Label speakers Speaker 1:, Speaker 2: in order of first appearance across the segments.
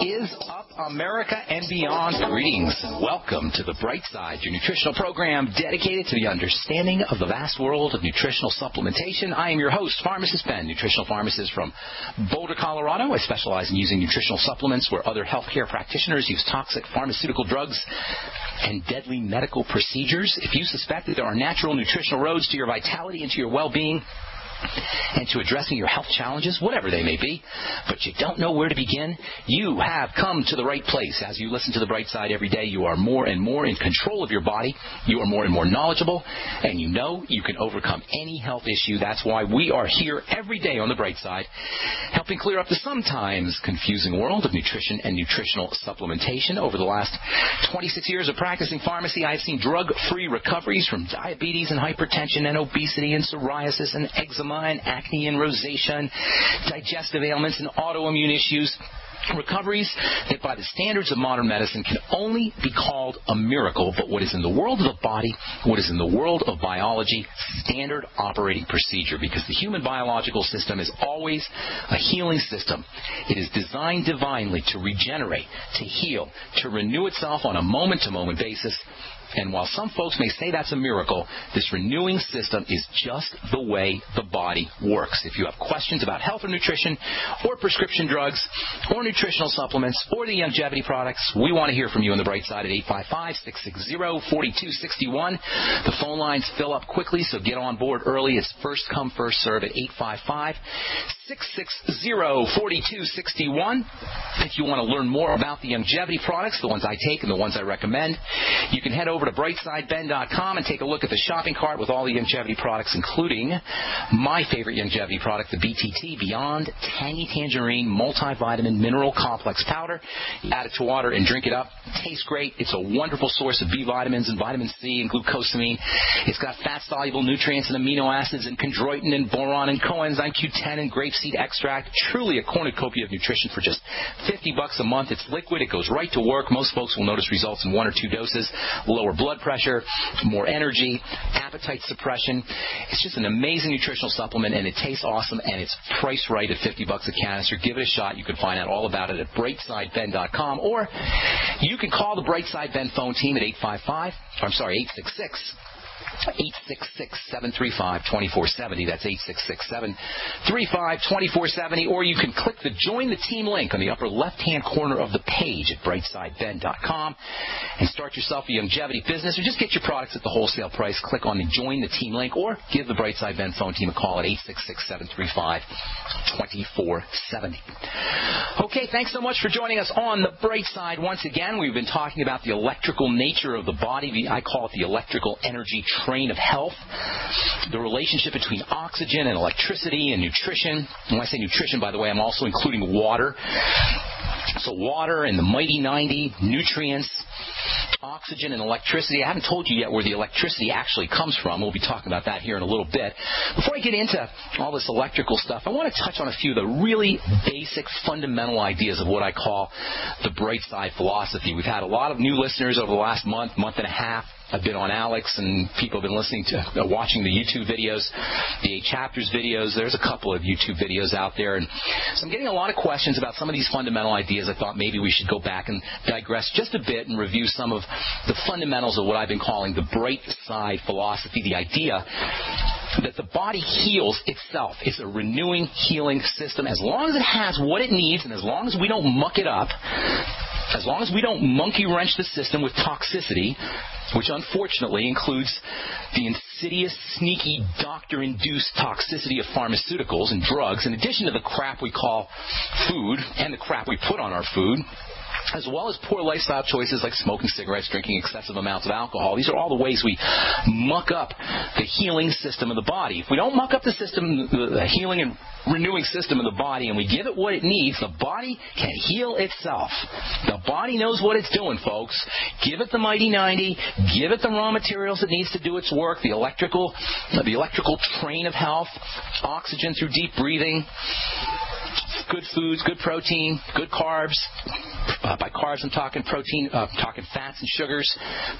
Speaker 1: is up, America and beyond? Greetings and welcome to the Bright Side, your nutritional program dedicated to the understanding of the vast world of nutritional supplementation. I am your host, Pharmacist Ben, nutritional pharmacist from Boulder, Colorado. I specialize in using nutritional supplements where other healthcare practitioners use toxic pharmaceutical drugs and deadly medical procedures. If you suspect that there are natural nutritional roads to your vitality and to your well-being, and to addressing your health challenges, whatever they may be, but you don't know where to begin, you have come to the right place. As you listen to the bright side every day, you are more and more in control of your body, you are more and more knowledgeable, and you know you can overcome any health issue. That's why we are here every day on the bright side, helping clear up the sometimes confusing world of nutrition and nutritional supplementation. Over the last 26 years of practicing pharmacy, I've seen drug-free recoveries from diabetes and hypertension and obesity and psoriasis and eczema and acne and rosacea and digestive ailments and autoimmune issues recoveries that by the standards of modern medicine can only be called a miracle, but what is in the world of the body, what is in the world of biology, standard operating procedure, because the human biological system is always a healing system. It is designed divinely to regenerate, to heal, to renew itself on a moment to moment basis and while some folks may say that's a miracle, this renewing system is just the way the body works. If you have questions about health or nutrition, or prescription drugs, or nutritional supplements, or the Youngevity products, we want to hear from you on the bright side at 855-660-4261. The phone lines fill up quickly, so get on board early. It's first come, first serve at 855 660-4261. If you want to learn more about the Youngevity products, the ones I take and the ones I recommend, you can head over to brightsideben.com and take a look at the shopping cart with all the Youngevity products, including my favorite Youngevity product, the BTT Beyond Tangy Tangerine Multivitamin Mineral Complex Powder. Add it to water and drink it up. Tastes great. It's a wonderful source of B vitamins and vitamin C and glucosamine. It's got fat-soluble nutrients and amino acids and chondroitin and boron and coenzyme Q10 and grape seed extract. Truly a cornucopia of nutrition for just 50 bucks a month. It's liquid. It goes right to work. Most folks will notice results in one or two doses. Lower blood pressure, more energy, appetite suppression. It's just an amazing nutritional supplement and it tastes awesome and it's priced right at 50 bucks a canister. Give it a shot. You can find out all about it at brightsideben.com or you can call the Brightside Ben phone team at 855, I'm sorry, 866 866-735-2470. That's 866-735-2470. Or you can click the Join the Team link on the upper left-hand corner of the page at brightsideben.com and start yourself a Youngevity business or just get your products at the wholesale price. Click on the Join the Team link or give the Brightside Ben phone team a call at 866-735-2470. Okay, thanks so much for joining us on the Bright Side once again. We've been talking about the electrical nature of the body. I call it the electrical energy train of health, the relationship between oxygen and electricity and nutrition. When I say nutrition, by the way, I'm also including water. So water and the mighty 90, nutrients, oxygen and electricity. I haven't told you yet where the electricity actually comes from. We'll be talking about that here in a little bit. Before I get into all this electrical stuff, I want to touch on a few of the really basic fundamental ideas of what I call the bright side philosophy. We've had a lot of new listeners over the last month, month and a half. I've been on Alex, and people have been listening to, uh, watching the YouTube videos, the eight chapters videos. There's a couple of YouTube videos out there, and so I'm getting a lot of questions about some of these fundamental ideas. I thought maybe we should go back and digress just a bit and review some of the fundamentals of what I've been calling the bright side philosophy. The idea that the body heals itself. It's a renewing, healing system. As long as it has what it needs, and as long as we don't muck it up, as long as we don't monkey wrench the system with toxicity, which unfortunately includes the insidious, sneaky, doctor induced toxicity of pharmaceuticals and drugs, in addition to the crap we call food and the crap we put on our food as well as poor lifestyle choices like smoking cigarettes, drinking excessive amounts of alcohol. These are all the ways we muck up the healing system of the body. If we don't muck up the system, the healing and renewing system of the body, and we give it what it needs, the body can heal itself. The body knows what it's doing, folks. Give it the mighty 90. Give it the raw materials it needs to do its work. The electrical, the electrical train of health, oxygen through deep breathing good foods, good protein, good carbs. Uh, by carbs, I'm talking protein, uh, talking fats and sugars.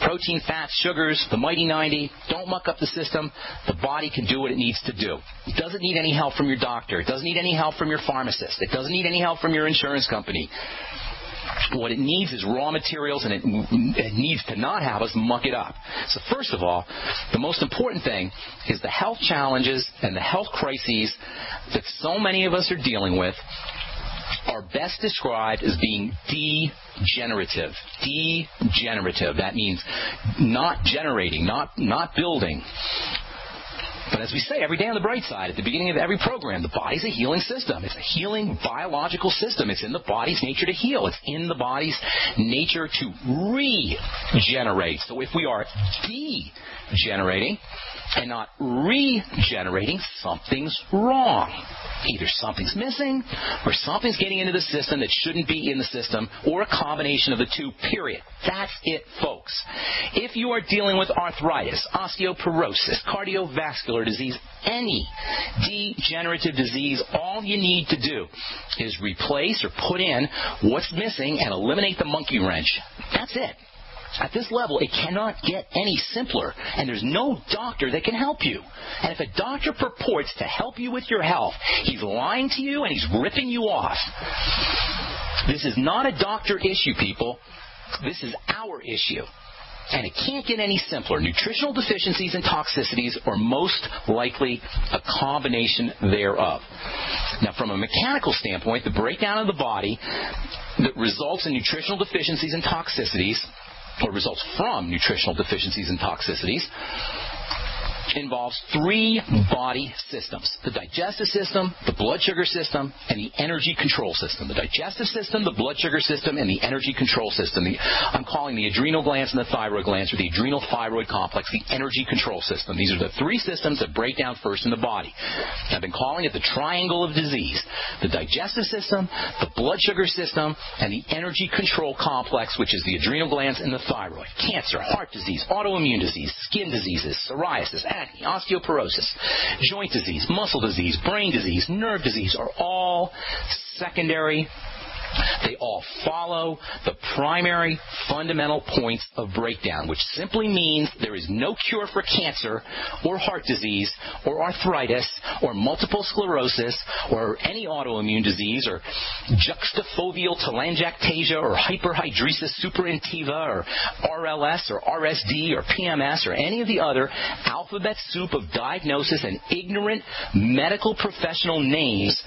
Speaker 1: Protein, fats, sugars, the mighty 90. Don't muck up the system. The body can do what it needs to do. It doesn't need any help from your doctor. It doesn't need any help from your pharmacist. It doesn't need any help from your insurance company. What it needs is raw materials, and it, it needs to not have us muck it up. So, first of all, the most important thing is the health challenges and the health crises that so many of us are dealing with are best described as being degenerative. Degenerative. That means not generating, not, not building. But as we say every day on the bright side, at the beginning of every program, the body's a healing system. It's a healing biological system. It's in the body's nature to heal. It's in the body's nature to regenerate. So if we are degenerating and not regenerating, something's wrong. Either something's missing or something's getting into the system that shouldn't be in the system or a combination of the two, period. That's it, folks. If you are dealing with arthritis, osteoporosis, cardiovascular disease, any degenerative disease, all you need to do is replace or put in what's missing and eliminate the monkey wrench. That's it. At this level, it cannot get any simpler, and there's no doctor that can help you. And if a doctor purports to help you with your health, he's lying to you and he's ripping you off. This is not a doctor issue, people. This is our issue. And it can't get any simpler. Nutritional deficiencies and toxicities are most likely a combination thereof. Now, from a mechanical standpoint, the breakdown of the body that results in nutritional deficiencies and toxicities or results from nutritional deficiencies and toxicities involves three body systems the digestive system, the blood sugar system, and the energy control system. The digestive system, the blood sugar system, and the energy control system. The, I'm calling the adrenal glands and the thyroid glands, or the adrenal thyroid complex, the energy control system. These are the three systems that break down first in the body. I've been calling it the triangle of disease the digestive system, the blood sugar system, and the energy control complex, which is the adrenal glands and the thyroid. Cancer, heart disease, autoimmune disease, skin diseases, psoriasis, acne, osteoporosis, joint disease, muscle disease, brain disease, nerve disease are all secondary they all follow the primary fundamental points of breakdown, which simply means there is no cure for cancer or heart disease or arthritis or multiple sclerosis or any autoimmune disease or juxtafoveal telangiectasia or hyperhidrosis suppurativa or RLS or RSD or PMS or any of the other alphabet soup of diagnosis and ignorant medical professional names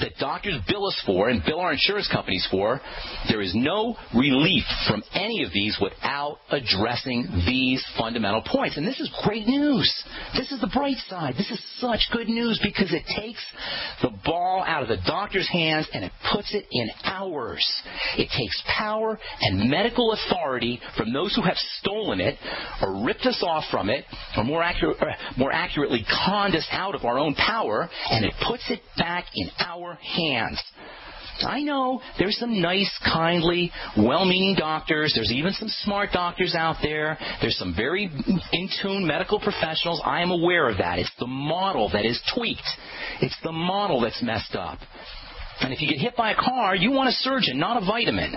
Speaker 1: that doctors bill us for and bill our insurance companies for, there is no relief from any of these without addressing these fundamental points. And this is great news. This is the bright side. This is such good news because it takes the ball out of the doctor's hands and it puts it in ours. It takes power and medical authority from those who have stolen it or ripped us off from it, or more, accurate, more accurately, conned us out of our own power, and it puts it back in our our hands. I know there's some nice, kindly, well meaning doctors. There's even some smart doctors out there. There's some very in tune medical professionals. I am aware of that. It's the model that is tweaked, it's the model that's messed up. And if you get hit by a car, you want a surgeon, not a vitamin.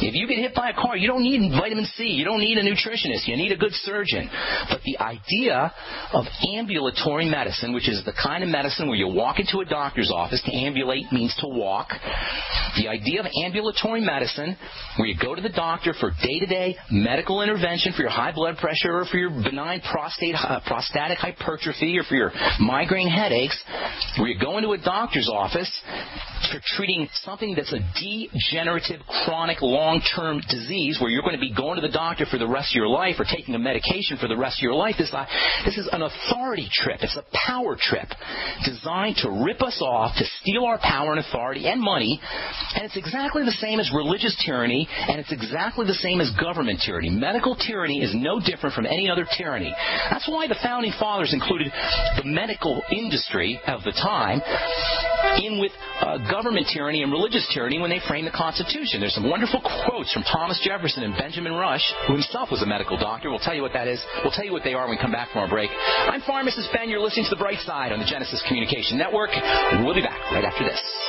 Speaker 1: If you get hit by a car, you don't need vitamin C. You don't need a nutritionist. You need a good surgeon. But the idea of ambulatory medicine, which is the kind of medicine where you walk into a doctor's office, to ambulate means to walk. The idea of ambulatory medicine, where you go to the doctor for day to day medical intervention for your high blood pressure or for your benign prostate, uh, prostatic hypertrophy or for your migraine headaches, where you go into a doctor's office for treating something that's a degenerative, chronic, long-term disease where you're going to be going to the doctor for the rest of your life or taking a medication for the rest of your life. This, uh, this is an authority trip. It's a power trip designed to rip us off, to steal our power and authority and money. And it's exactly the same as religious tyranny, and it's exactly the same as government tyranny. Medical tyranny is no different from any other tyranny. That's why the founding fathers included the medical industry of the time in with uh, government tyranny and religious tyranny when they framed the Constitution. There's some wonderful quotes from Thomas Jefferson and Benjamin Rush, who himself was a medical doctor. We'll tell you what that is. We'll tell you what they are when we come back from our break. I'm Pharmacist Ben. You're listening to The Bright Side on the Genesis Communication Network. We'll be back right after this.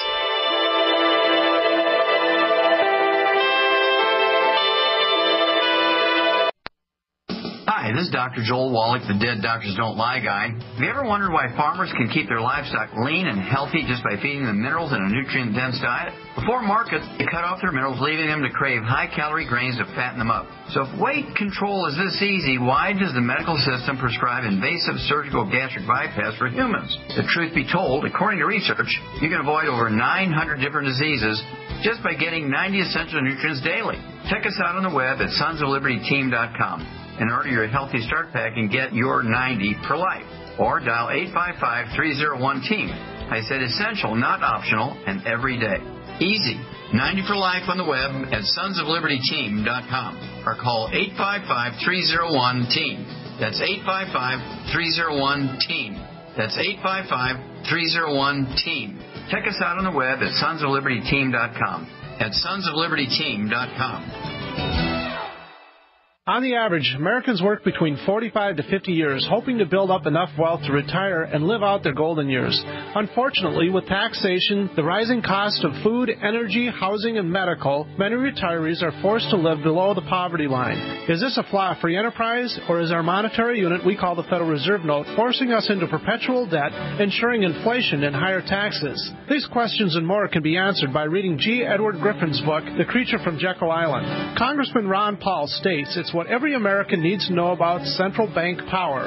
Speaker 2: Hi, this is Dr. Joel Wallach, the Dead Doctors Don't Lie guy. Have you ever wondered why farmers can keep their livestock lean and healthy just by feeding them minerals in a nutrient-dense diet? Before market, they cut off their minerals, leaving them to crave high-calorie grains to fatten them up. So if weight control is this easy, why does the medical system prescribe invasive surgical gastric bypass for humans? The truth be told, according to research, you can avoid over 900 different diseases just by getting 90 essential nutrients daily. Check us out on the web at sonsoflibertyteam.com and order your Healthy Start Pack and get your 90 per life. Or dial 855-301-TEAM. I said essential, not optional, and every day. Easy. 90 for life on the web at sonsoflibertyteam.com or call 855-301-TEAM. That's 855-301-TEAM. That's 855-301-TEAM. Check us out on the web at sonsoflibertyteam.com. At sonsoflibertyteam.com.
Speaker 3: On the average, Americans work between 45 to 50 years, hoping to build up enough wealth to retire and live out their golden years. Unfortunately, with taxation, the rising cost of food, energy, housing, and medical, many retirees are forced to live below the poverty line. Is this a flaw free enterprise, or is our monetary unit we call the Federal Reserve Note forcing us into perpetual debt, ensuring inflation and higher taxes? These questions and more can be answered by reading G. Edward Griffin's book, The Creature from Jekyll Island. Congressman Ron Paul states it's what every American needs to know about central bank power.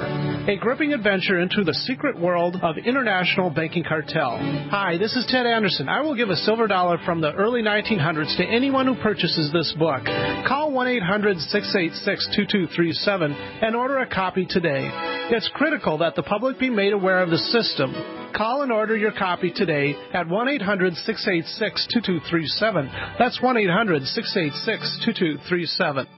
Speaker 3: A gripping adventure into the secret world of international banking cartel. Hi, this is Ted Anderson. I will give a silver dollar from the early 1900s to anyone who purchases this book. Call 1 800 686 2237 and order a copy today. It's critical that the public be made aware of the system. Call and order your copy today at 1 800 686 2237. That's 1 800 686 2237.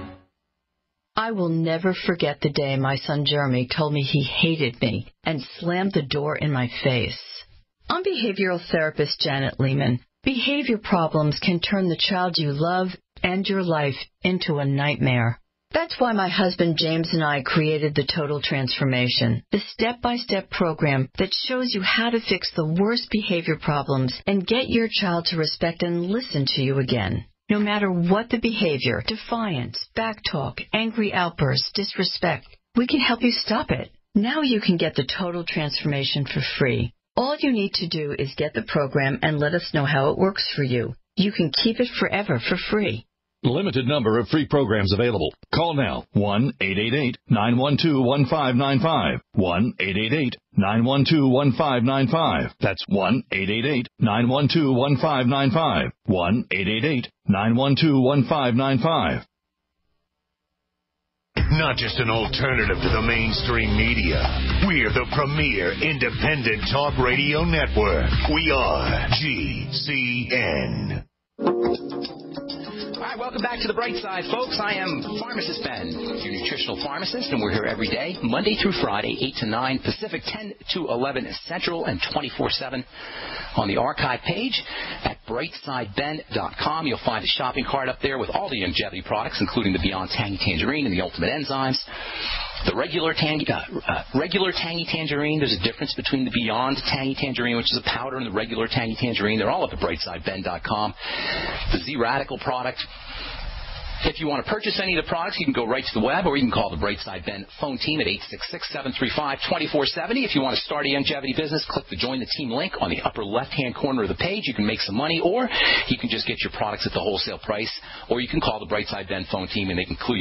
Speaker 4: I will never forget the day my son Jeremy told me he hated me and slammed the door in my face. I'm behavioral therapist Janet Lehman. Behavior problems can turn the child you love and your life into a nightmare. That's why my husband James and I created the Total Transformation, the step-by-step program that shows you how to fix the worst behavior problems and get your child to respect and listen to you again. No matter what the behavior, defiance, backtalk, angry outbursts, disrespect, we can help you stop it. Now you can get the total transformation for free. All you need to do is get the program and let us know how it works for you. You can keep it forever for free.
Speaker 5: Limited number of free programs available. Call now 1 888 912 1595. 1 888 912 1595. That's 1 888 912 1595. 1 888 912 1595.
Speaker 6: Not just an alternative to the mainstream media. We're the premier independent talk radio network. We are GCN.
Speaker 1: Welcome back to the bright side, folks. I am Pharmacist Ben, your nutritional pharmacist, and we're here every day, Monday through Friday, 8 to 9 Pacific, 10 to 11 Central, and 24 7 on the archive page at brightsideben.com. You'll find a shopping cart up there with all the Youngevity products, including the Beyond Tangy Tangerine and the Ultimate Enzymes. The regular tangy, uh, uh, regular tangy tangerine, there's a difference between the Beyond Tangy Tangerine, which is a powder, and the regular tangy tangerine. They're all up at brightsideben.com. The Z Radical product, If you want to purchase any of the products, you can go right to the web or you can call the Brightside Ben phone team at 866-735-2470. If you want to start a Youngevity business, click the Join the Team link on the upper left-hand corner of the page. You can make some money or you can just get your products at the wholesale price or you can call the Brightside Ben phone team and they can clue you